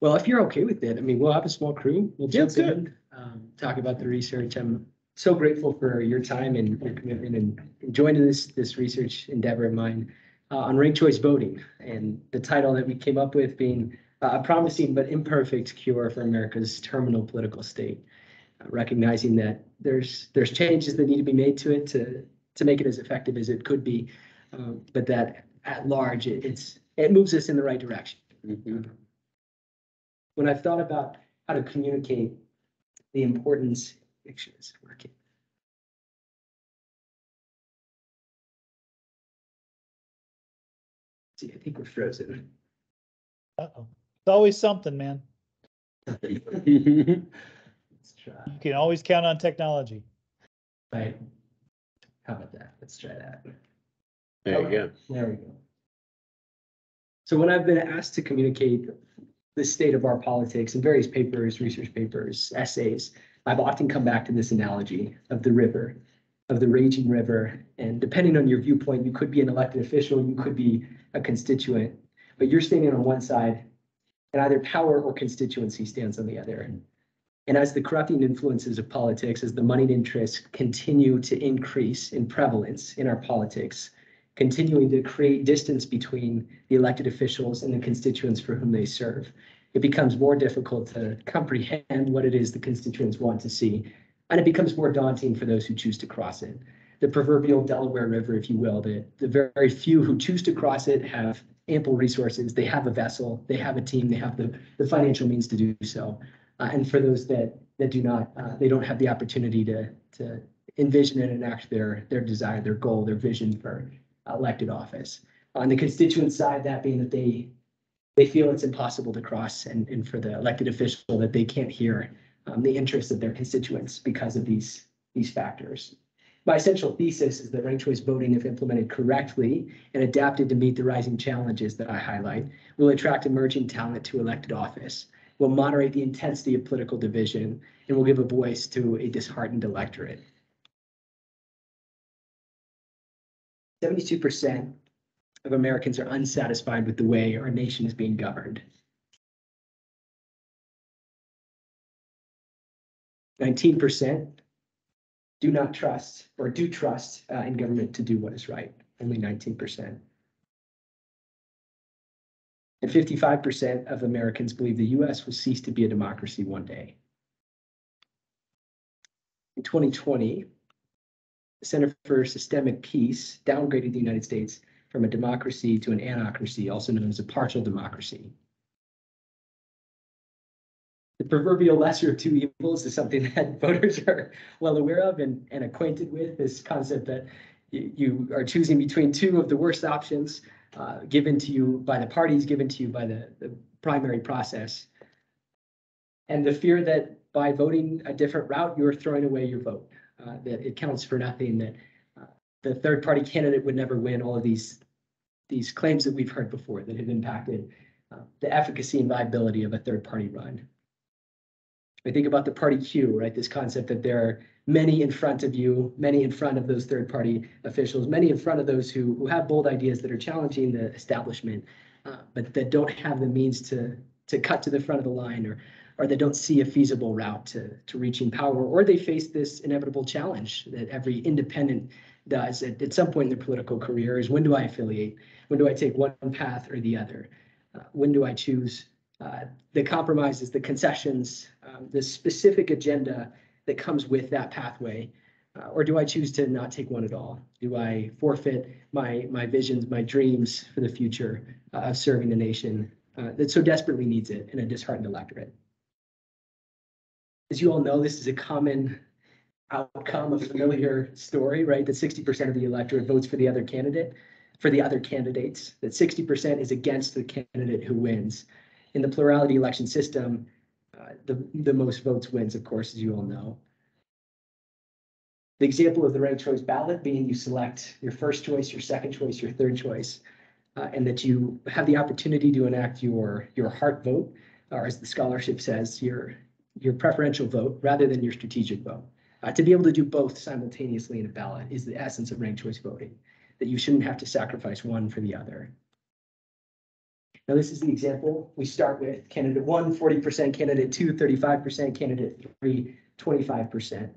Well, if you're okay with it, I mean, we'll have a small crew. We'll Yeah, jump in, um, talk about the research. I'm so grateful for your time and your commitment and joining this, this research endeavor of mine uh, on ranked choice voting and the title that we came up with being uh, a promising but imperfect cure for America's terminal political state. Uh, Recognizing that there's, there's changes that need to be made to it to, to make it as effective as it could be. Um, But that at large, it- it's, it moves us in the right direction Mhm. When I've thought about how to communicate the importance, picture is working. See, I think we're frozen. Uh-oh. It's always something, man. Let's try, You can always count on technology. right? How about that? Let's try that. There you go. There we go. So when I've been asked to communicate the state of our politics in various papers, research papers, essays, I've often come back to this analogy of the river, of the raging river. And depending on your viewpoint, you could be an elected official, you could be a constituent, but you're standing on one side and either power or constituency stands on the other. And as the corrupting influences of politics, as the moneyed interests continue to increase in prevalence in our politics, continuing to create distance between the elected officials and the constituents for whom they serve. It becomes more difficult to comprehend what it is the constituents want to see. And it becomes more daunting for those who choose to cross it. The proverbial Delaware River, if you will, the, the very few who choose to cross it have ample resources. They have a vessel, they have a team, they have the, the financial means to do so. Uh, and for those that, that do not, uh, they don't have the opportunity to, to envision and enact their, their desire, their goal, their vision for elected office. On the constituent side, that being that they, they feel it's impossible to cross and, and for the elected official that they can't hear um, the interests of their constituents because of these, these factors. My central thesis is that ranked choice voting, if implemented correctly and adapted to meet the rising challenges that I highlight, will attract emerging talent to elected office, will moderate the intensity of political division, and will give a voice to a disheartened electorate. Seventy-two percent of Americans are unsatisfied with the way our nation is being governed. Nineteen percent do not trust or do trust uh, in government to do what is right, only nineteen percent. And fifty-five percent of Americans believe the US will cease to be a democracy one day. In twenty twenty, the Center for Systemic Peace downgraded the United States from a democracy to an anocracy, also known as a partial democracy. The proverbial lesser of two evils is something that voters are well aware of and, and acquainted with, this concept that you, are choosing between two of the worst options uh, given to you by the parties, given to you by the, the primary process. And the fear that by voting a different route, you're throwing away your vote, uh, that it counts for nothing, that uh, the third party candidate would never win all of these, these claims that we've heard before that have impacted uh, the efficacy and viability of a third party run. I think about the party queue, right? This concept that there are many in front of you, many in front of those third party officials, many in front of those who, who have bold ideas that are challenging the establishment, uh, but that don't have the means to, to cut to the front of the line or, or they don't see a feasible route to, to reaching power, or they face this inevitable challenge that every independent does at, at some point in their political career is when do I affiliate? When do I take one path or the other? Uh, when do I choose uh, the compromises, the concessions, um, the specific agenda that comes with that pathway? Uh, or do I choose to not take one at all? Do I forfeit my, my visions, my dreams for the future uh, of serving the nation uh, that so desperately needs it in a disheartened electorate? As you all know, this is a common outcome, a familiar story, right? That 60% of the electorate votes for the other candidate, for the other candidates, that 60% is against the candidate who wins in the plurality election system, uh, the, the most votes wins, of course, as you all know. The example of the ranked choice ballot being you select your first choice, your second choice, your third choice, uh, and that you have the opportunity to enact your, your heart vote, or as the scholarship says, your, your preferential vote rather than your strategic vote. Uh, to be able to do both simultaneously in a ballot is the essence of ranked choice voting, that you shouldn't have to sacrifice one for the other. Now, this is the example. We start with candidate one, 40%, candidate two, 35%, candidate three, 25%.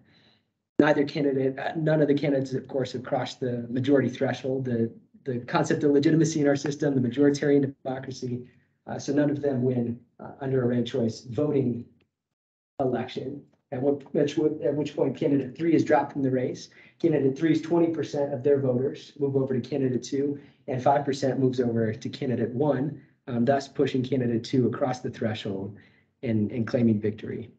Neither candidate, uh, none of the candidates, of course, have crossed the majority threshold, the, the concept of legitimacy in our system, the majoritarian democracy. Uh, so none of them win uh, under a ranked choice voting election. At which, at which point candidate three is dropped from the race. Candidate three is twenty percent of their voters move over to candidate two, and five percent moves over to candidate one, um, thus pushing candidate two across the threshold and, and claiming victory.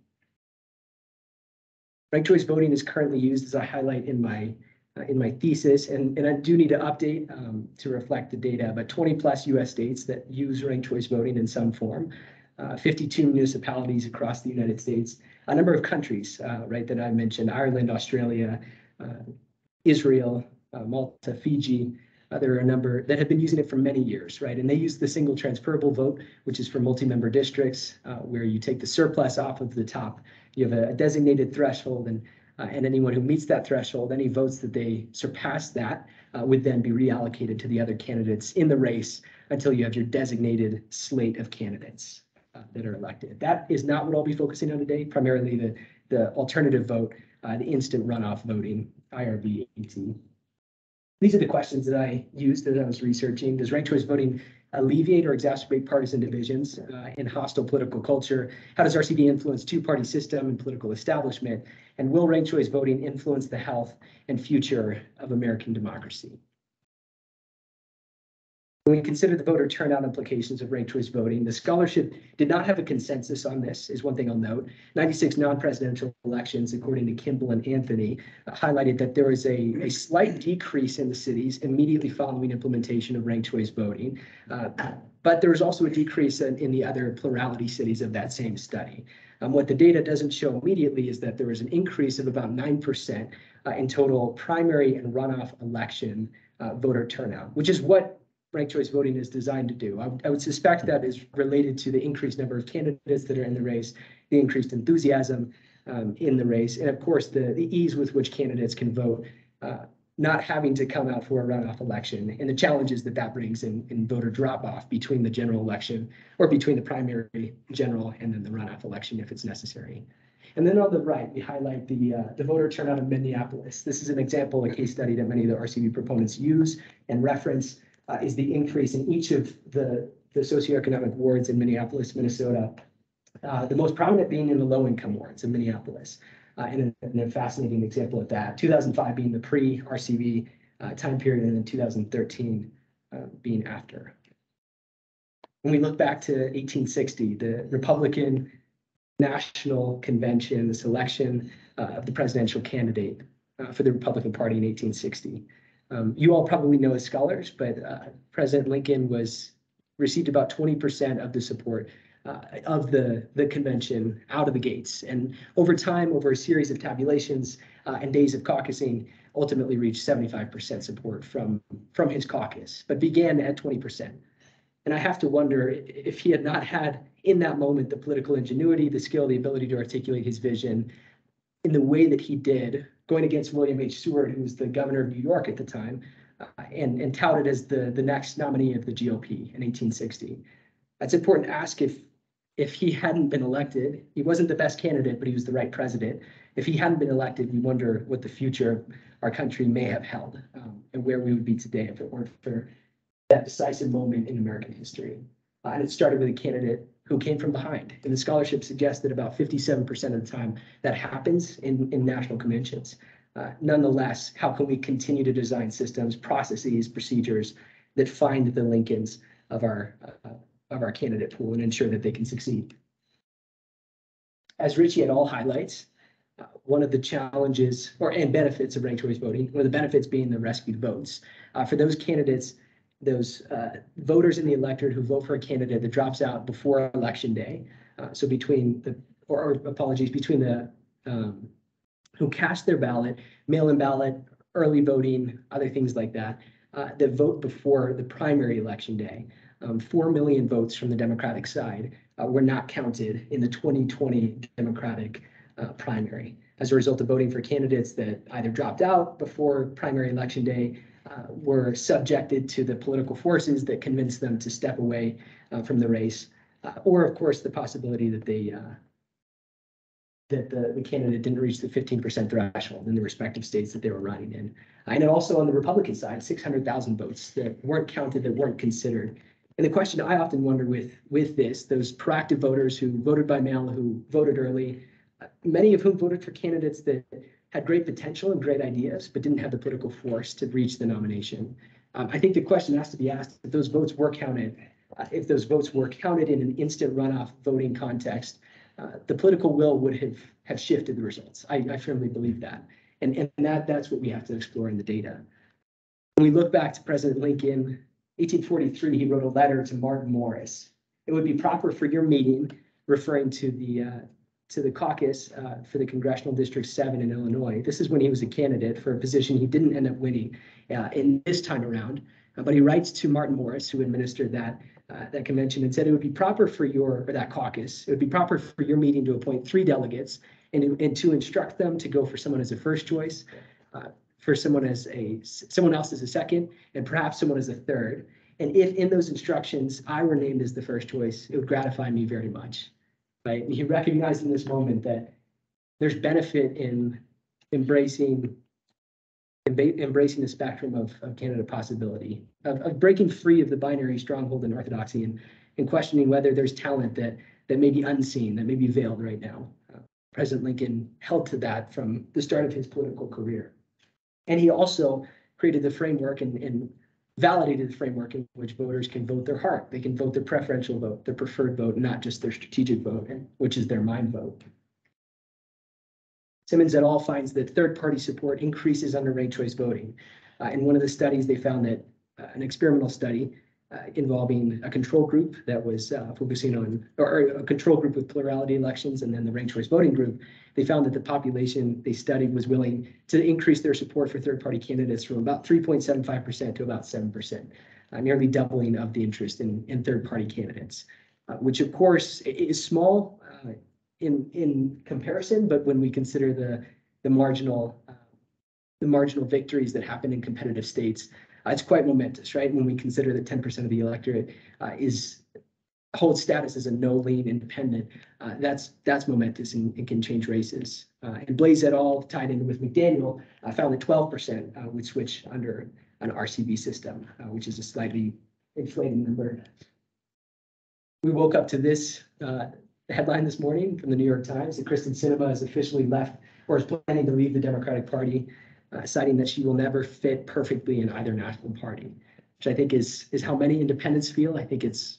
Ranked choice voting is currently used as I highlight in my, uh, in my thesis, and, and I do need to update um, to reflect the data, but twenty plus US states that use ranked choice voting in some form. Uh, fifty-two municipalities across the United States, a number of countries, uh, right, that I mentioned, Ireland, Australia, uh, Israel, uh, Malta, Fiji. Uh, there are a number that have been using it for many years, right? And they use the single transferable vote, which is for multi-member districts, uh, where you take the surplus off of the top. You have a designated threshold and and anyone who meets that threshold, any votes that they surpass that would then be reallocated to the other candidates in the race until you have your designated slate of candidates that are elected. That is not what I'll be focusing on today, primarily the, the alternative vote, uh, the instant runoff voting, IRV 18. These are the questions that I used as I was researching. Does ranked choice voting alleviate or exacerbate partisan divisions uh, in hostile political culture? How does RCV influence two-party system and political establishment? And will ranked choice voting influence the health and future of American democracy? When we consider the voter turnout implications of ranked choice voting, the scholarship did not have a consensus on this, is one thing I'll note. 96 non-presidential elections, according to Kimball and Anthony, uh, highlighted that there was a, a slight decrease in the cities immediately following implementation of ranked choice voting. Uh, but there was also a decrease in, in the other plurality cities of that same study. Um, what the data doesn't show immediately is that there was an increase of about 9% uh, in total primary and runoff election uh, voter turnout, which is what ranked choice voting is designed to do. I, I would suspect that is related to the increased number of candidates that are in the race, the increased enthusiasm um, in the race, and of course, the, the ease with which candidates can vote, uh, not having to come out for a runoff election, and the challenges that that brings in, in voter drop-off between the general election or between the primary, general, and then the runoff election if it's necessary. And then on the right, we highlight the, uh, the voter turnout in Minneapolis. This is an example, a case study that many of the RCV proponents use and reference uh, is the increase in each of the, the socioeconomic wards in Minneapolis, Minnesota. Uh, the most prominent being in the low-income wards in Minneapolis. Uh, and, a, and, a, fascinating example of that, 2005 being the pre-RCV uh, time period, and then 2013 uh, being after. When we look back to 1860, the Republican National Convention, the selection uh, of the presidential candidate for the Republican Party in 1860. Um, you all probably know as scholars, but uh, President Lincoln was received about 20% of the support uh, of the, the convention out of the gates. And over time, over a series of tabulations uh, and days of caucusing, ultimately reached 75% support from, from his caucus, but began at 20%. And I have to wonder if he had not had in that moment the political ingenuity, the skill, the ability to articulate his vision in the way that he did, going against William H. Seward, who was the governor of New York at the time, uh, and, and touted as the, the next nominee of the GOP in 1860. That's important to ask if if he hadn't been elected, he wasn't the best candidate, but he was the right president. If he hadn't been elected, we wonder what the future of our country may have held um, and where we would be today if it weren't for that decisive moment in American history. Uh, and it started with a candidate who came from behind. And the scholarship suggests that about 57% of the time that happens in, in national conventions. Uh, nonetheless, how can we continue to design systems, processes, procedures that find the Lincolns of our uh, of our candidate pool and ensure that they can succeed? As Richie et al. highlights, uh, one of the challenges or and benefits of ranked choice voting, one of the benefits being the rescued votes. Uh, for those candidates those uh, voters in the electorate who vote for a candidate that drops out before election day. Uh, so between the, or, or, apologies, between the um, who cast their ballot, mail-in ballot, early voting, other things like that, uh, that vote before the primary election day. Um, Four million votes from the Democratic side uh, were not counted in the 2020 Democratic uh, primary as a result of voting for candidates that either dropped out before primary election day uh, were subjected to the political forces that convinced them to step away uh, from the race. Uh, or of course, the possibility that they, uh, that the, the candidate didn't reach the fifteen percent threshold in the respective states that they were running in. And also on the Republican side, six hundred thousand votes that weren't counted, that weren't considered. And the question I often wonder with, with this, those proactive voters who voted by mail, who voted early, uh, many of whom voted for candidates that had great potential and great ideas, but didn't have the political force to reach the nomination. Um, I think the question has to be asked, if those votes were counted, uh, if those votes were counted in an instant runoff voting context, uh, the political will would have, have shifted the results. I, I firmly believe that. And, and that, that's what we have to explore in the data. When we look back to President Lincoln, 1843, he wrote a letter to Martin Morris. It would be proper for your meeting, referring to the, uh, to the caucus uh, for the Congressional District 7 in Illinois. This is when he was a candidate for a position he didn't end up winning uh, in this time around. Uh, but he writes to Martin Morris, who administered that uh, that convention, and said it would be proper for your or that caucus. It would be proper for your meeting to appoint three delegates and, and to instruct them to go for someone as a first choice, uh, for someone as a someone else as a second, and perhaps someone as a third. And if in those instructions I were named as the first choice, it would gratify me very much right? And he recognized in this moment that there's benefit in embracing embracing the spectrum of, of candidate possibility, of, of breaking free of the binary stronghold and orthodoxy and, and questioning whether there's talent that that may be unseen, that may be veiled right now. Uh, President Lincoln held to that from the start of his political career. And he also created the framework and, and validated the framework in which voters can vote their heart. They can vote their preferential vote, their preferred vote, not just their strategic vote, and which is their mind vote. Simmons et al. finds that third-party support increases under ranked choice voting. Uh, in one of the studies, they found that uh, an experimental study involving a control group that was uh, focusing on, or, or a control group with plurality elections, and then the ranked choice voting group, they found that the population they studied was willing to increase their support for third-party candidates from about 3.75% to about 7%, uh, nearly doubling of the interest in, in third-party candidates, uh, which of course is small uh, in, in comparison, but when we consider the, the marginal, uh, the marginal victories that happen in competitive states, uh, it's quite momentous, right? When we consider that 10% of the electorate uh, is holds status as a no lean independent, uh, that's that's momentous and, and can change races. Uh, and Blaze et al. tied in with McDaniel uh, found that 12% uh, would switch under an RCV system, which is a slightly inflated number. We woke up to this headline this morning from the New York Times that Kyrsten Sinema has officially left or is planning to leave the Democratic Party, uh, citing that she will never fit perfectly in either national party, which I think is is how many independents feel. I think it's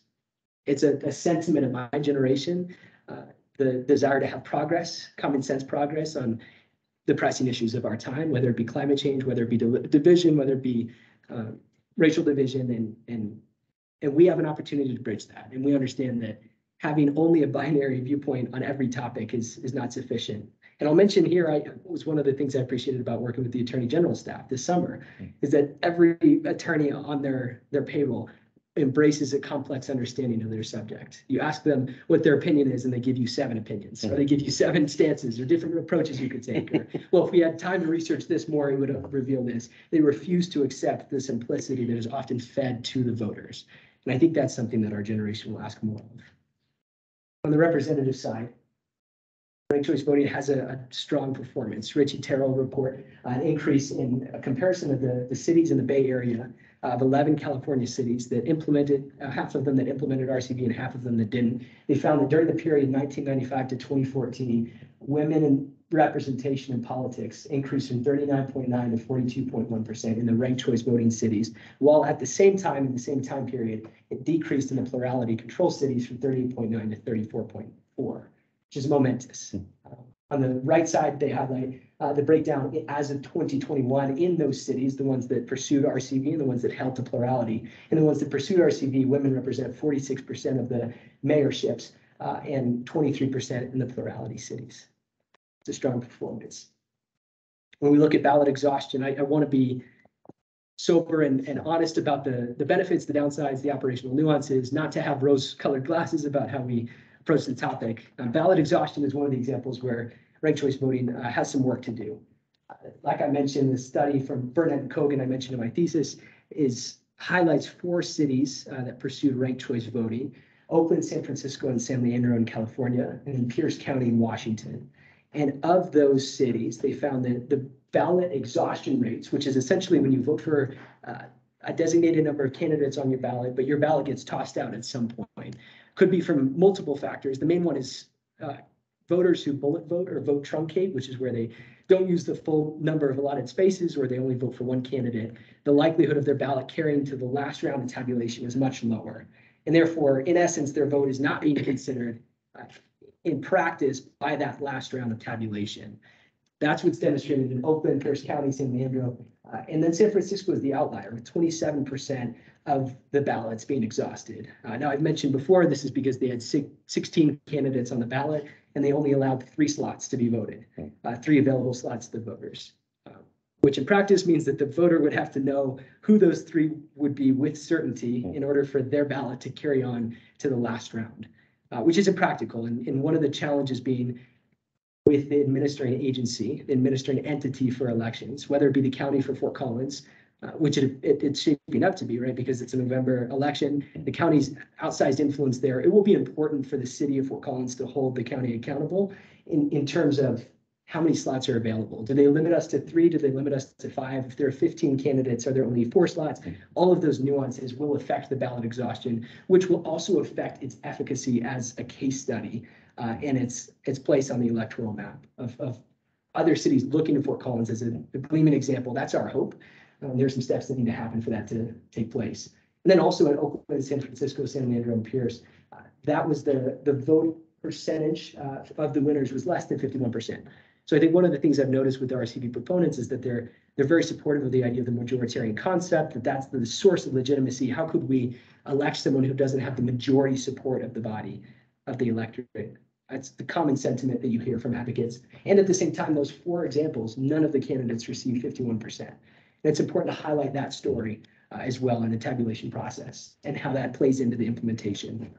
it's a, a sentiment of my generation, uh, the desire to have progress, common sense progress on the pressing issues of our time, whether it be climate change, whether it be div- division, whether it be uh, racial division, and and and we have an opportunity to bridge that, and we understand that having only a binary viewpoint on every topic is is not sufficient. And I'll mention here, I was one of the things I appreciated about working with the Attorney General staff this summer, mm. is that every attorney on their their payroll embraces a complex understanding of their subject. You ask them what their opinion is, and they give you seven opinions, or they give you seven stances or different approaches you could take. Or, well, if we had time to research this more, it would have revealed this. They refuse to accept the simplicity that is often fed to the voters. And I think that's something that our generation will ask more of. On the representative side, ranked choice voting has a, a strong performance. Richie Terrell report uh, an increase in a comparison of the, the cities in the Bay Area of 11 California cities that implemented, uh, half of them that implemented RCV and half of them that didn't. They found that during the period 1995 to 2014, women in representation in politics increased from 39.9 to 42.1% in the ranked choice voting cities, while at the same time, in the same time period, it decreased in the plurality control cities from 38.9 to 34.4, which is momentous. Uh, On the right side, they highlight uh, the breakdown as of 2021 in those cities, the ones that pursued RCV and the ones that held to plurality. And the ones that pursued RCV, women represent 46% of the mayorships uh, and 23% in the plurality cities. It's a strong performance. When we look at ballot exhaustion, I, I want to be sober and, and honest about the, the benefits, the downsides, the operational nuances, not to have rose-colored glasses about how we the topic. Uh, ballot exhaustion is one of the examples where ranked choice voting uh, has some work to do. Uh, Like I mentioned, the study from Burnett and Kogan I mentioned in my thesis is highlights four cities uh, that pursued ranked choice voting. Oakland, San Francisco, and San Leandro in California, and then Pierce County in Washington. And of those cities, they found that the ballot exhaustion rates, which is essentially when you vote for uh, a designated number of candidates on your ballot, but your ballot gets tossed out at some point, could be from multiple factors. The main one is uh, voters who bullet vote or vote truncate, which is where they don't use the full number of allotted spaces or they only vote for one candidate. The likelihood of their ballot carrying to the last round of tabulation is much lower. And therefore, in essence, their vote is not being considered uh, in practice by that last round of tabulation. That's what's demonstrated in Oakland, Pierce County, San Leandro. Uh, and then San Francisco is the outlier with twenty-seven percent of the ballots being exhausted. Uh, now, I've mentioned before, this is because they had si- sixteen candidates on the ballot and they only allowed three slots to be voted, uh, three available slots to the voters. Uh, Which in practice means that the voter would have to know who those three would be with certainty in order for their ballot to carry on to the last round, uh, which is impractical. And, and one of the challenges being with the administering agency, the administering entity for elections, whether it be the county for Fort Collins, uh, which it, it, it's shaping up to be, right? Because it's a November election, the county's outsized influence there. It will be important for the city of Fort Collins to hold the county accountable in, in terms of how many slots are available. Do they limit us to three? Do they limit us to five? If there are fifteen candidates, are there only four slots? All of those nuances will affect the ballot exhaustion, which will also affect its efficacy as a case study uh, and its, its place on the electoral map of, of other cities looking to Fort Collins as a a gleaming example. That's our hope. Um, there's some steps that need to happen for that to take place. And then also in Oakland, San Francisco, San Leandro, and Pierce, uh, that was the, the vote percentage uh, of the winners was less than fifty-one percent. So I think one of the things I've noticed with the RCV proponents is that they're, they're very supportive of the idea of the majoritarian concept, that that's the source of legitimacy. How could we elect someone who doesn't have the majority support of the body of the electorate? That's the common sentiment that you hear from advocates. And at the same time, those four examples, none of the candidates received fifty-one percent. And it's important to highlight that story uh, as well in the tabulation process and how that plays into the implementation.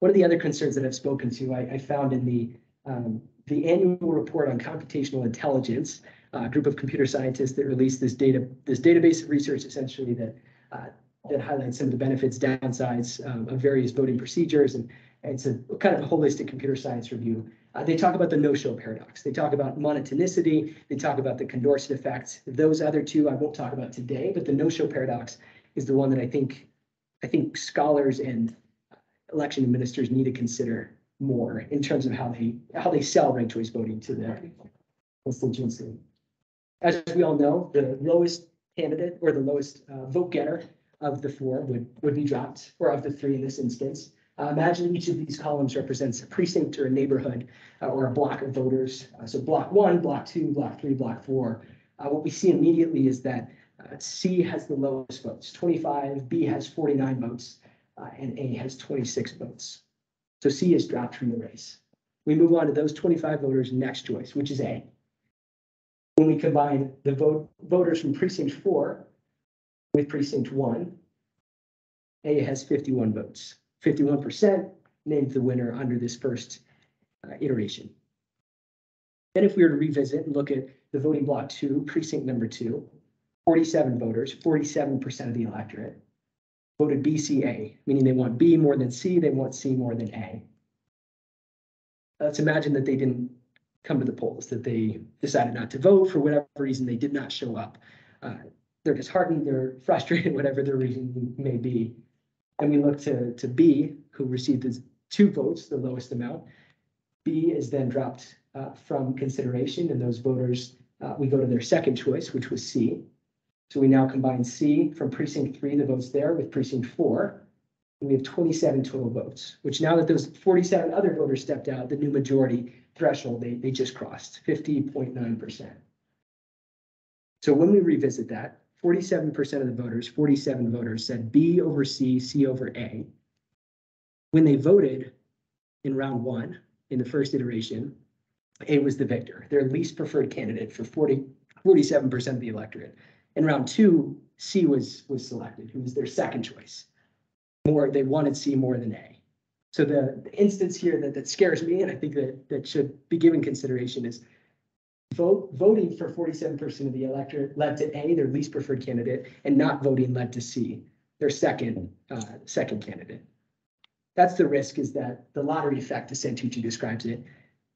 One of the other concerns that I've spoken to, I, I found in the, um, the annual report on computational intelligence, uh, a group of computer scientists that released this data, this database of research essentially that, uh, that highlights some of the benefits, downsides um, of various voting procedures. And it's a kind of a holistic computer science review. Uh, they talk about the no-show paradox. They talk about monotonicity. They talk about the Condorcet effect. Those other two I won't talk about today, but the no-show paradox is the one that I think, I think scholars and election administrators need to consider more in terms of how they, how they sell ranked choice voting to the constituency. As we all know, the lowest candidate or the lowest uh, vote getter of the four would, would be dropped, or of the three in this instance. Uh, imagine each of these columns represents a precinct or a neighborhood uh, or a block of voters. Uh, so block one, block two, block three, block four. Uh, what we see immediately is that uh, C has the lowest votes, 25, B has 49 votes, uh, and A has 26 votes. So C is dropped from the race. We move on to those 25 voters' next choice, which is A. When we combine the vote, voters from precinct four with precinct one, A has 51 votes. 51% named the winner under this first uh, iteration. Then if we were to revisit and look at the voting block two, precinct number two, 47 voters, 47% of the electorate voted BCA, meaning they want B more than C, they want C more than A. Let's imagine that they didn't come to the polls, that they decided not to vote for whatever reason, they did not show up. Uh, They're disheartened, they're frustrated, whatever their reason may be. And we look to, to B, who received his two votes, the lowest amount. B is then dropped uh, from consideration, and those voters, uh, we go to their second choice, which was C. So we now combine C from precinct three, the votes there, with precinct four. And we have twenty-seven total votes, which now that those forty-seven other voters stepped out, the new majority threshold, they, they just crossed fifty point nine percent. So when we revisit that, forty-seven percent of the voters, forty-seven voters said B over C, C over A. When they voted in round one, in the first iteration, A was the victor, their least preferred candidate for 40 47 percent of the electorate. In round two, C was, was selected, who was their second choice. More, they wanted C more than A. So the, the instance here that, that scares me, and I think that, that should be given consideration is vote, voting for forty-seven percent of the electorate led to A, their least preferred candidate, and not voting led to C, their second, uh, second candidate. That's the risk is that the lottery effect, as Santucci describes it,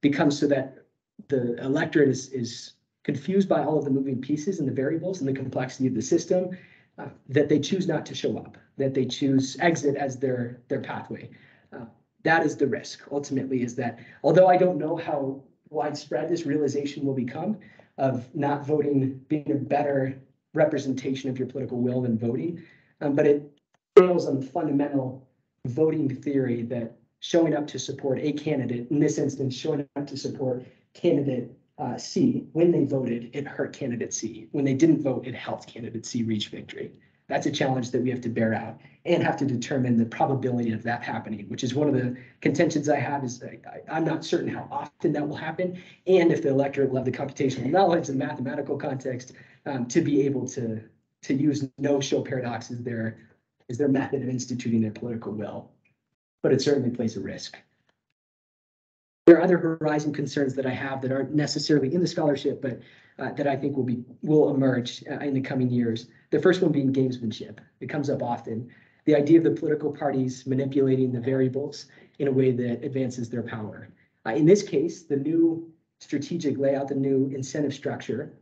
becomes so that the electorate is, is confused by all of the moving pieces and the variables and the complexity of the system, uh, that they choose not to show up, that they choose exit as their, their pathway. Uh, That is the risk ultimately is that, although I don't know how widespread this realization will become of not voting being a better representation of your political will than voting, um, but it fails on the fundamental voting theory that showing up to support a candidate, in this instance, showing up to support candidate uh, C, when they voted, it hurt candidate C. When they didn't vote, it helped candidate C reach victory. That's a challenge that we have to bear out and have to determine the probability of that happening, which is one of the contentions I have is I, I'm not certain how often that will happen. And if the electorate will have the computational knowledge and mathematical context um, to be able to, to use no-show paradox as their, as their method of instituting their political will. But it certainly plays a risk. There are other horizon concerns that I have that aren't necessarily in the scholarship, but uh, that I think will be, will emerge uh, in the coming years. The first one being gamesmanship. It comes up often. The idea of the political parties manipulating the variables in a way that advances their power. Uh, in this case, the new strategic layout, the new incentive structure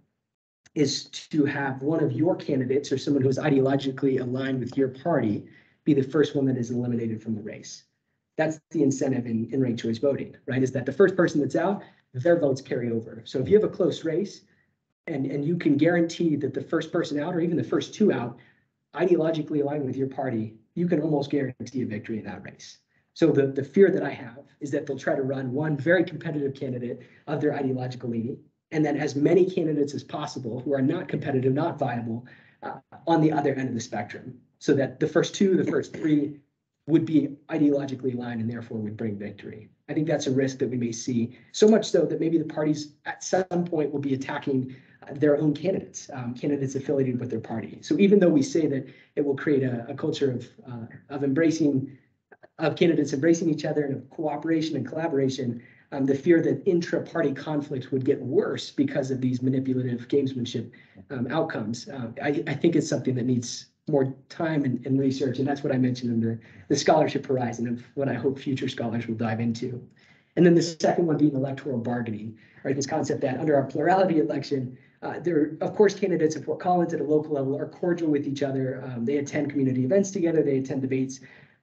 is to have one of your candidates or someone who's ideologically aligned with your party be the first one that is eliminated from the race. That's the incentive in, in ranked choice voting, right? Is that the first person that's out, their votes carry over. So if you have a close race and, and you can guarantee that the first person out or even the first two out ideologically aligned with your party, you can almost guarantee a victory in that race. So the, the fear that I have is that they'll try to run one very competitive candidate of their ideological leaning, and then as many candidates as possible who are not competitive, not viable, uh, on the other end of the spectrum, so that the first two, the first three would be ideologically aligned and therefore would bring victory. I think that's a risk that we may see, so much so that maybe the parties at some point will be attacking their own candidates, um, candidates affiliated with their party. So even though we say that it will create a, a culture of, uh, of embracing, of candidates embracing each other and of cooperation and collaboration, um, the fear that intra-party conflict would get worse because of these manipulative gamesmanship um, outcomes. Uh, I, I think it's something that needs more time and, and research, and that's what I mentioned in the, the scholarship horizon of what I hope future scholars will dive into. And then the second one being electoral bargaining, right? This concept that under our plurality election, uh, there, of course, candidates at Fort Collins at a local level are cordial with each other. Um, they attend community events together, they attend debates.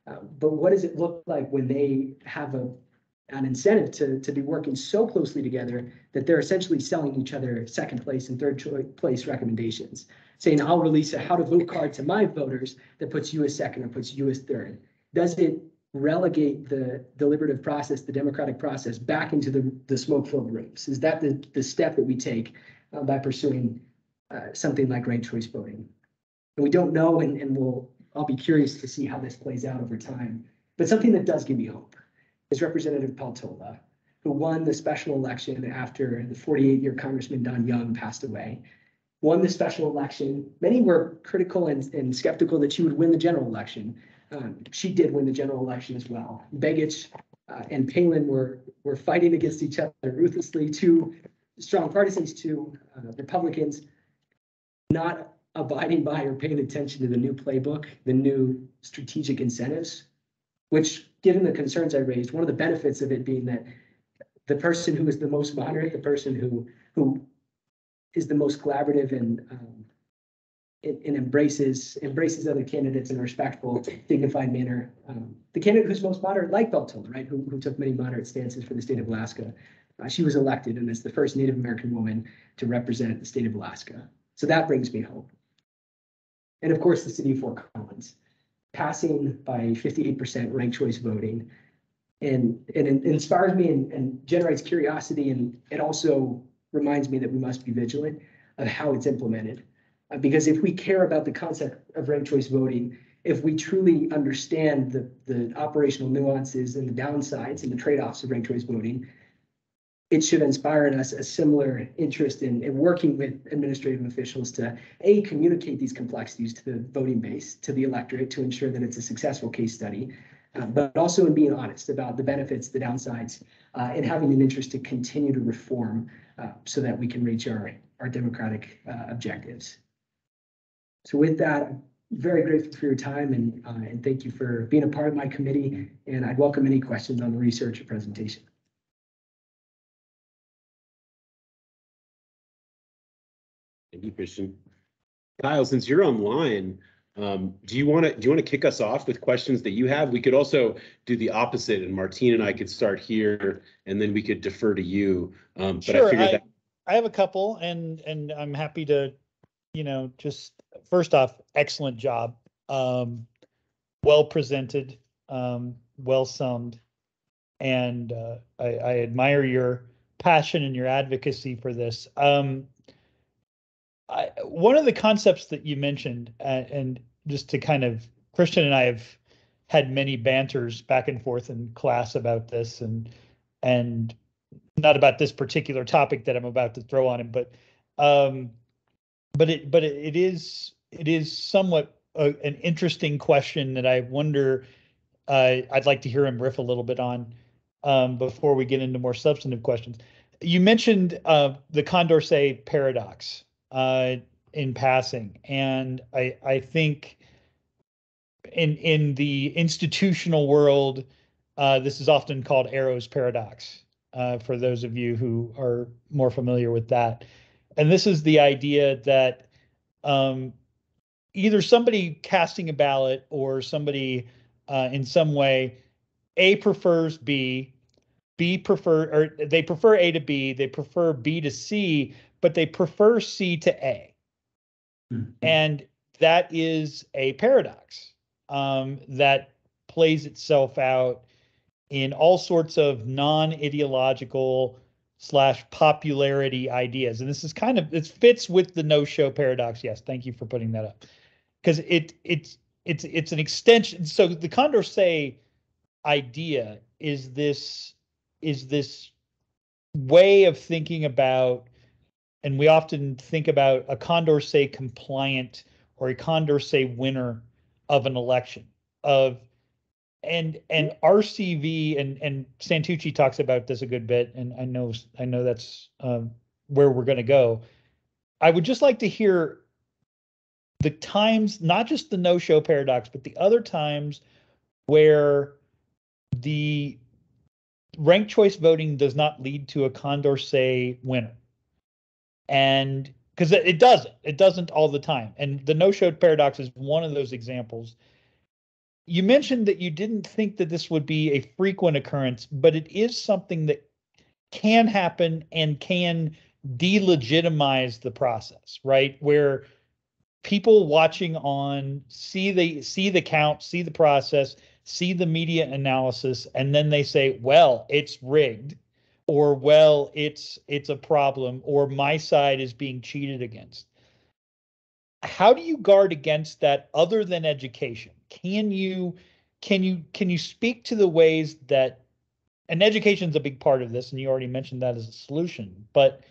Uh, but what does it look like when they have a, an incentive to, to be working so closely together that they're essentially selling each other second place and third place recommendations? Saying, I'll release a how to vote card to my voters that puts you as second or puts you as third. Does it relegate the deliberative process, the democratic process back into the, the smoke-filled rooms? Is that the, the step that we take uh, by pursuing uh, something like ranked choice voting? And we don't know, and, and we'll, I'll be curious to see how this plays out over time. But something that does give me hope is Representative Peltola, who won the special election after the 48-year Congressman Don Young passed away. Won the special election. Many were critical and, and skeptical that she would win the general election. Um, she did win the general election as well. Begich uh, and Palin were, were fighting against each other ruthlessly. Two strong partisans, to uh, Republicans, not abiding by or paying attention to the new playbook, the new strategic incentives, which, given the concerns I raised, one of the benefits of it being that the person who is the most moderate, the person who, who is the most collaborative and, um, and, embraces, embraces other candidates in a respectful, dignified manner. Um, the candidate who's most moderate, like Peltola, right, who, who took many moderate stances for the state of Alaska. Uh, she was elected and is the first Native American woman to represent the state of Alaska. So that brings me hope. And of course, the city of Fort Collins, passing by fifty-eight percent ranked choice voting. And, and it inspires me and, and generates curiosity and it also reminds me that we must be vigilant of how it's implemented. Uh, because if we care about the concept of ranked choice voting, if we truly understand the, the operational nuances and the downsides and the trade-offs of ranked choice voting, it should inspire in us a similar interest in, in working with administrative officials to a communicate these complexities to the voting base, to the electorate, to ensure that it's a successful case study, uh, but also in being honest about the benefits, the downsides, uh, and having an interest to continue to reform uh, so that we can reach our, our democratic uh, objectives. So with that, very grateful for your time and, uh, and thank you for being a part of my committee. And I'd welcome any questions on the research or presentation. Thank you, Christian. Kyle, since you're online, um, do you want to, do you want to kick us off with questions that you have? We could also do the opposite and Martine and I could start here and then we could defer to you. Um, but I Sure, figured I, that, I have a couple and, and I'm happy to, you know, just, first off, excellent job. Um, well presented, um, well summed. And, uh, I, I admire your passion and your advocacy for this. One of the concepts that you mentioned, uh, and just to kind of, Christian and I have had many banters back and forth in class about this and, and not about this particular topic that I'm about to throw on him, but, um, but it, but it, is, it is somewhat a, an interesting question that I wonder, uh, I'd like to hear him riff a little bit on, um, before we get into more substantive questions. You mentioned, uh, the Condorcet paradox, uh, in passing, and I, I think in, in the institutional world, uh, this is often called Arrow's paradox uh, for those of you who are more familiar with that. And this is the idea that um, either somebody casting a ballot or somebody uh, in some way, A prefers B, B prefer, or they prefer A to B, they prefer B to C, but they prefer C to A. And that is a paradox um, that plays itself out in all sorts of non-ideological slash popularity ideas. And this is kind of it fits with the no-show paradox. Yes, thank you for putting that up. Because it it's it's it's an extension. So the Condorcet idea is this is this way of thinking about and we often think about a Condorcet compliant or a Condorcet winner of an election of and and RCV and and Santucci talks about this a good bit and I know I know that's um, where we're going to go. I would just like to hear the times not just the no show paradox but the other times where the ranked choice voting does not lead to a Condorcet winner and because it, doesn't it doesn't all the time. And the no show paradox is one of those examples. You mentioned that you didn't think that this would be a frequent occurrence but it is something that can happen and can delegitimize the process right? Where people watching on see the see the count see the process see the media analysis and then they say well it's rigged or well it's it's a problem or my side is being cheated against. How do you guard against that other than education? Can you can you can you speak to the ways that and education is a big part of this and you already mentioned that as a solution but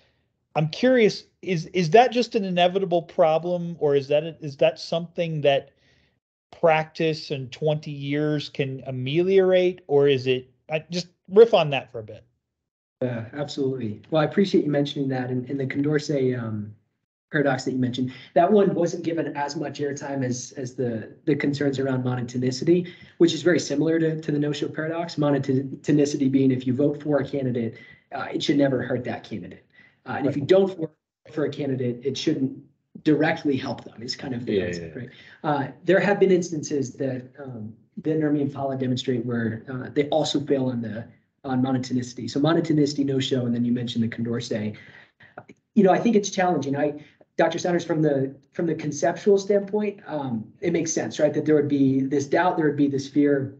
i'm curious is is that just an inevitable problem or is that is that something that practice and 20 years can ameliorate or is it I just riff on that for a bit Yeah, absolutely. Well, I appreciate you mentioning that and, and the Condorcet um, paradox that you mentioned. That one wasn't given as much airtime as as the the concerns around monotonicity, which is very similar to, to the no-show paradox. Monotonicity being if you vote for a candidate, uh, it should never hurt that candidate. Uh, and if you don't vote for a candidate, it shouldn't directly help them. Is kind of the Yeah, concept, yeah. right? Uh, there have been instances that um, Ben Nermi and Fala demonstrate where uh, they also fail on the on monotonicity. So monotonicity, no show, and then you mentioned the Condorcet. You know, I think it's challenging. I, Dr. Sanders, from the from the conceptual standpoint, um, it makes sense, right? That there would be this doubt, there would be this fear,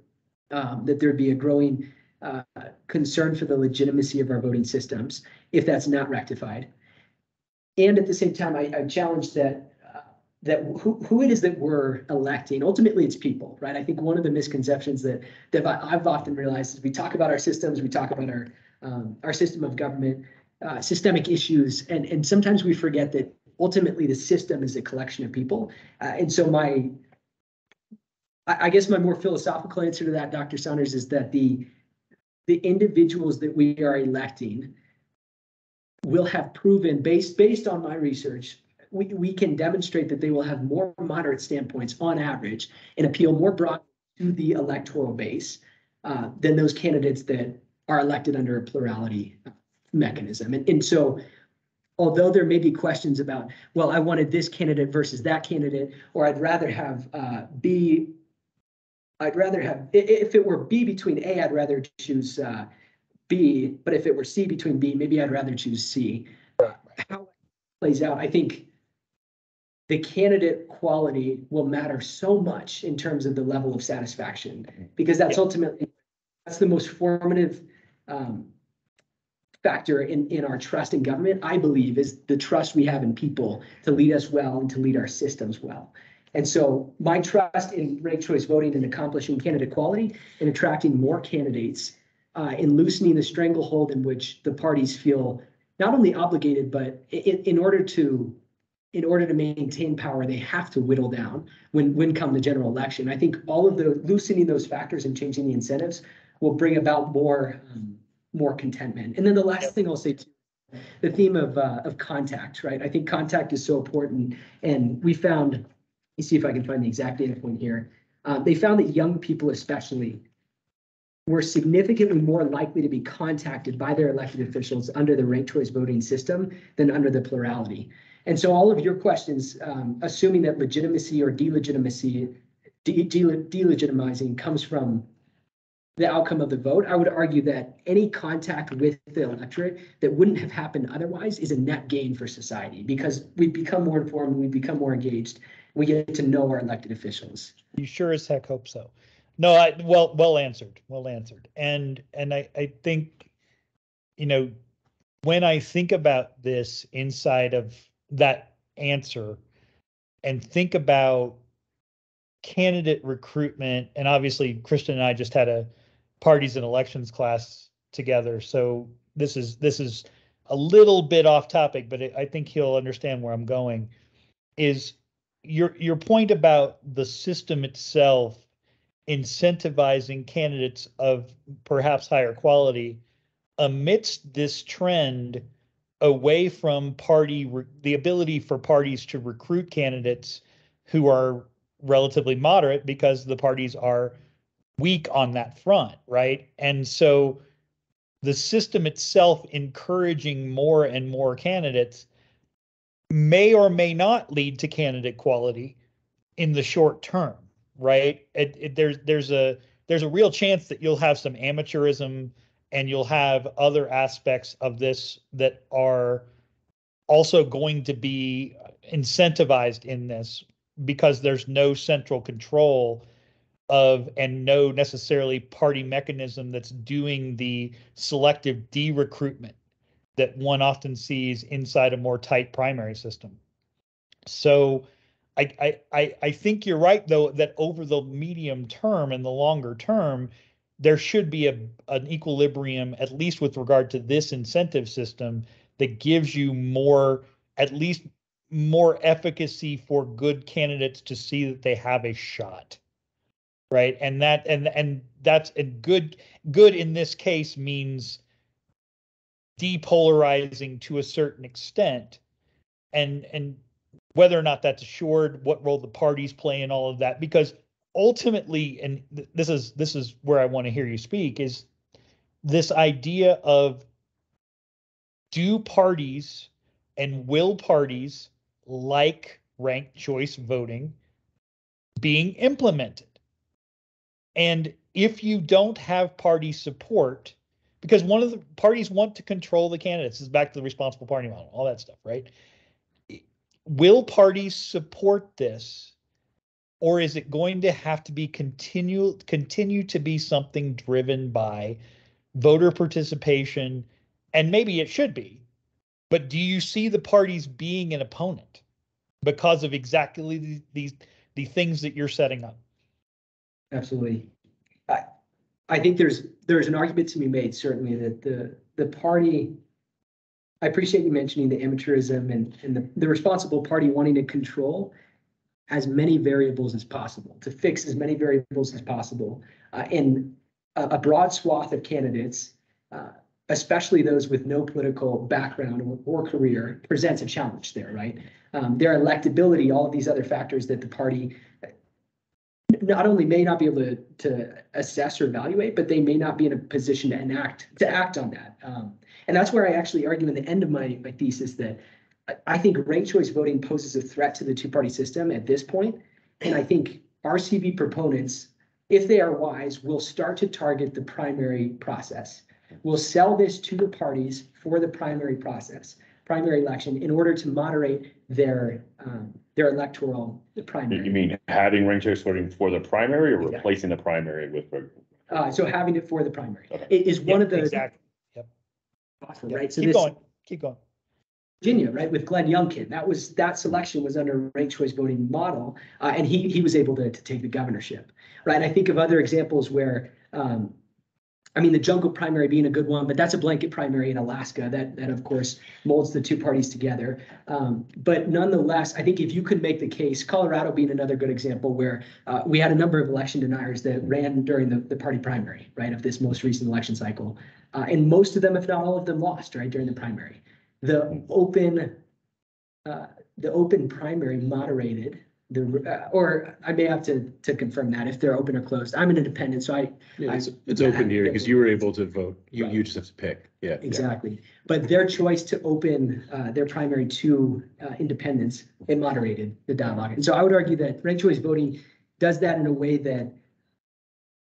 um, that there'd be a growing uh, concern for the legitimacy of our voting systems if that's not rectified. And at the same time, I, I challenge that that who, who it is that we're electing. Ultimately, it's people, right? I think one of the misconceptions that that I've often realized is we talk about our systems, we talk about our um, our system of government, uh, systemic issues, and and sometimes we forget that ultimately the system is a collection of people. Uh, and so my, I, I guess my more philosophical answer to that, Dr. Saunders, is that the the individuals that we are electing will have proven, based, based on my research, we, we can demonstrate that they will have more moderate standpoints on average and appeal more broadly to the electoral base uh, than those candidates that are elected under a plurality mechanism. And, and so although there may be questions about, well, I wanted this candidate versus that candidate, or I'd rather have uh, B, I'd rather have, if it were B between A, I'd rather choose uh, B, but if it were C between B, maybe I'd rather choose C. How it plays out, I think the candidate quality will matter so much in terms of the level of satisfaction, because that's Yeah. ultimately, that's the most formative um, factor in, in our trust in government, I believe, is the trust we have in people to lead us well and to lead our systems well. And so my trust in ranked choice voting and accomplishing candidate quality and attracting more candidates uh, in loosening the stranglehold in which the parties feel not only obligated, but in, in order to in order to maintain power, they have to whittle down when, when come the general election. I think all of the loosening those factors and changing the incentives will bring about more, um, more contentment. And then the last thing I'll say too, the theme of, uh, of contact, right? I think contact is so important. And we found, let me see if I can find the exact data point here. Uh, they found that young people especially were significantly more likely to be contacted by their elected officials under the ranked choice voting system than under the plurality. And so all of your questions, um, assuming that legitimacy or delegitimacy, de- de- delegitimizing comes from the outcome of the vote, I would argue that any contact with the electorate that wouldn't have happened otherwise is a net gain for society because we become more informed, we become more engaged, we get to know our elected officials. You sure as heck hope so. No, I, well, well answered, well answered. And, and I, I think, you know, when I think about this inside of that answer and think about candidate recruitment, and obviously Christian and I just had a parties and elections class together, so this is, this is a little bit off topic, but I I think he'll understand where I'm going. Is your, your point about the system itself incentivizing candidates of perhaps higher quality amidst this trend away from party, re- the ability for parties to recruit candidates who are relatively moderate because the parties are weak on that front, right? And so the system itself encouraging more and more candidates may or may not lead to candidate quality in the short term, right? It, it, there's there's a there's a real chance that you'll have some amateurism and you'll have other aspects of this that are also going to be incentivized in this because there's no central control of and no necessarily party mechanism that's doing the selective de-recruitment that one often sees inside a more tight primary system. So I, I, I, I think you're right, though, that over the medium term and the longer term, there should be a, an equilibrium, at least with regard to this incentive system, that gives you more, at least more efficacy for good candidates to see that they have a shot. Right. And that, and, and that's a good, good in this case means depolarizing to a certain extent. And, and whether or not that's assured, what role the parties play in all of that, because ultimately, and th- this is this is where I want to hear you speak, is this idea of do parties and will parties like ranked choice voting being implemented? And if you don't have party support, because one of the parties want to control the candidates, is back to the responsible party model, all that stuff, right? will parties support this? Or is it going to have to be continue, continue to be something driven by voter participation? And maybe it should be, but do you see the parties being an opponent because of exactly the- these, the things that you're setting up? Absolutely. I, I think there's, there's an argument to be made, certainly, that the, the party, I appreciate you mentioning the amateurism and, and the, the responsible party wanting to control as many variables as possible, to fix as many variables as possible. Uh, and a, a broad swath of candidates uh, especially those with no political background or, or career, presents a challenge there, right? Um, their electability, all of these other factors that the party not only may not be able to, to assess or evaluate, but they may not be in a position to enact, to act on that. Um, and that's where I actually argue in the end of my, my thesis that I, I think ranked choice voting poses a threat to the two-party system at this point. And I think RCV proponents, if they are wise, will start to target the primary process. Will sell this to the parties for the primary process, primary election, in order to moderate their, um, their electoral You primary. You mean having ranked choice voting for the primary or Exactly. replacing the primary with? Uh, so having it for the primary. Okay. It is one Yeah, of the, Exactly. Yep. Awesome, right? So Keep this going, keep going. Virginia, right, with Glenn Youngkin, that was, that selection was under ranked choice voting model, uh, and he, he was able to, to take the governorship, right? I think of other examples where, um, I mean, the jungle primary being a good one, but that's a blanket primary in Alaska that, that of course molds the two parties together. Um, but nonetheless, I think if you could make the case, Colorado being another good example where, uh, we had a number of election deniers that ran during the, the party primary, right, of this most recent election cycle. Uh, and most of them, if not all of them, lost, right, during the primary. The open, uh, the open primary moderated the, uh, or I may have to, to confirm that if they're open or closed. I'm an independent, so I, Yeah, It's, it's open here because you were able to vote. You, you just have to pick. Yeah. exactly. But their choice to open, uh, their primary to, uh, independents, it moderated the dialogue. And so I would argue that ranked choice voting does that in a way that